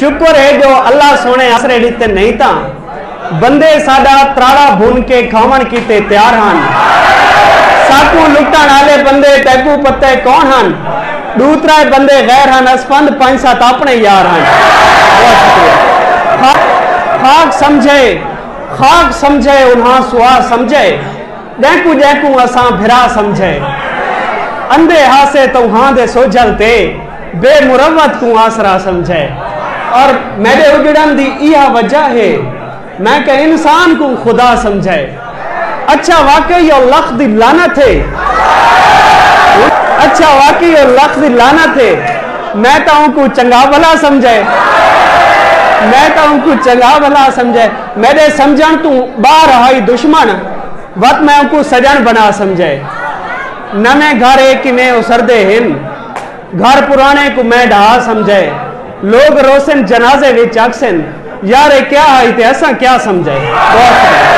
शुक्र है जो अल्लाह सोने आसरे लीते नहीं था। बंदे साडा त्राड़ा भून के खावन कीते तैयार हन। साकू लुटण आले बंदे टैकू पत्ते कौन हन? दूतरा बंदे गैर हन असपंद पाँच सात अपने यार हन। खाक समझे खाक समझे, उन्हा सुहा समझे। डैकू जैकू असा भिरा समझे। अंधे हासे तो हाँ दे सोजल ते बेमुरवत को आसरा समझे। और मेरे उजड़न दी इहा वजह है, मैं के इंसान को खुदा समझे अच्छा वाकई और लख दी लानत है? अच्छा वाकई और लख दी लानत है? मैं तो उनको चंगा भला समझे मैं तो उनको चंगा भला समझे मेरे समझण तू बाहर आई दुश्मन, वत मैं उनको सजन बना समझे नवे घर एक में उसरदे हिन। घर पुराने को मैं ढहा समझे लोग रोशन जनाजे विच अक्सन यार क्या है ते असा क्या समझे बहुत शुक्रिया।